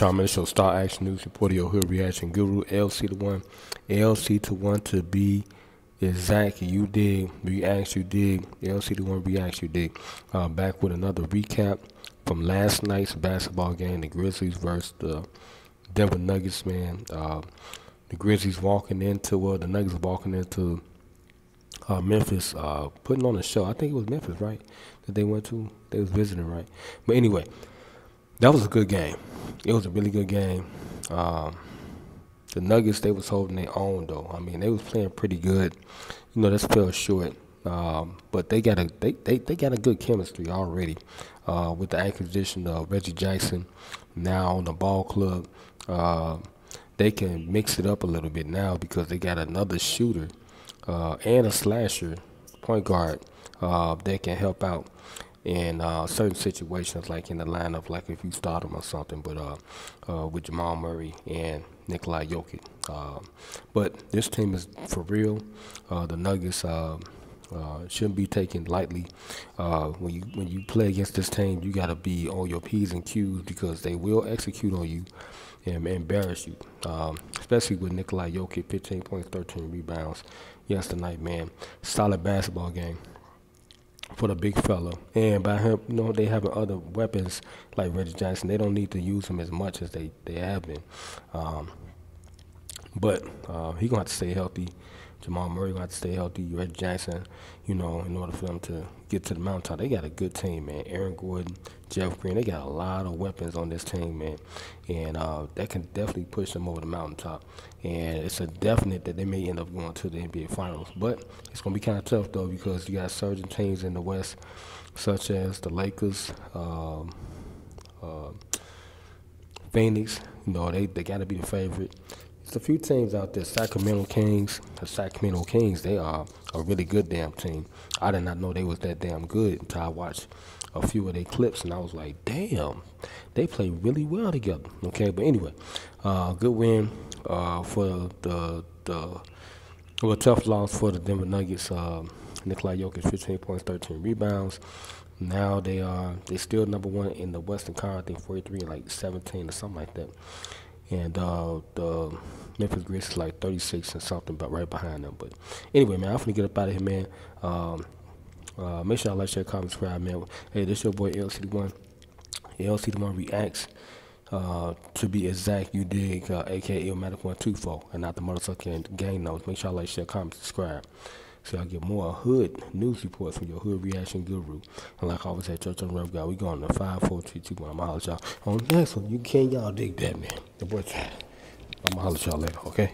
right, y'all, man. The show Star Action News Reporter, your hood reaction guru, LC the one, LC to one to be exact. You dig, reacts, you dig, LC the one reacts, you dig. Uh, back with another recap from last night's basketball game, the Grizzlies versus the Denver Nuggets, man. Uh, the Grizzlies walking into, uh, the Nuggets walking into uh, Memphis, uh, putting on a show. I think it was Memphis, right? That they went to. They was visiting, right? But anyway, that was a good game. It was a really good game. Um, the Nuggets, they was holding their own though. I mean, they was playing pretty good. You know, that's fell short. Um, but they got a they, they, they got a good chemistry already uh, with the acquisition of Reggie Jackson now on the ball club. Uh, they can mix it up a little bit now because they got another shooter uh, and a slasher point guard uh, that can help out in uh, certain situations, like in the lineup, like if you start them or something. But uh, uh, with Jamal Murray and Nikolai Jokic, uh, but this team is for real. Uh, the Nuggets. Uh, uh, shouldn't be taken lightly. When you when you play against this team, you got to be on your p's and q's because they will execute on you and embarrass you. Um, especially with Nikolai Jokic, 15 points, 13 rebounds yesterday, man. Solid basketball game for the big fella. And by him, you know, they having other weapons like Reggie Jackson. They don't need to use him as much as they, they have been. Um, but uh, he gonna have to stay healthy. Jamal Murray gonna have to stay healthy. Reggie Jackson, you know, in order for them to get to the mountaintop. They got a good team, man. Aaron Gordon, Jeff Green, they got a lot of weapons on this team, man. And uh, that can definitely push them over the mountaintop. And it's a definite that they may end up going to the NBA Finals. But it's gonna be kind of tough though because you got surging teams in the West, such as the Lakers. Um, uh, Phoenix, you know, they, they got to be the favorite. There's a few teams out there. Sacramento Kings. The Sacramento Kings, they are a really good damn team. I did not know they was that damn good until I watched a few of their clips, and I was like, damn, they play really well together. Okay, but anyway, uh, good win uh, for the the well, tough loss for the Denver Nuggets. Uh, Nikolai Jokic, 15 points, 13 rebounds. Now they are they still number one in the Western Conference. I think 43 like 17 or something like that and uh, the Memphis Grizzlies like 36 and something, but right behind them. But anyway, man, I'm gonna get up out of here, man. Um, uh, make sure I like, share, comment, subscribe, man. Hey, this your boy LC1. LC1 reacts. Uh, to be exact, you dig, uh, aka Illmatic 124, and not the motherfucking gang notes. Make sure I like, share, comment, subscribe. So I get more hood news reports from your hood reaction guru. And like I always say, Church on Rev guy, we going to 5, 4, 3, 2, 1. I'm holler y'all on the next one. You can't y'all dig that, man. The boy, I'm holler y'all later, okay?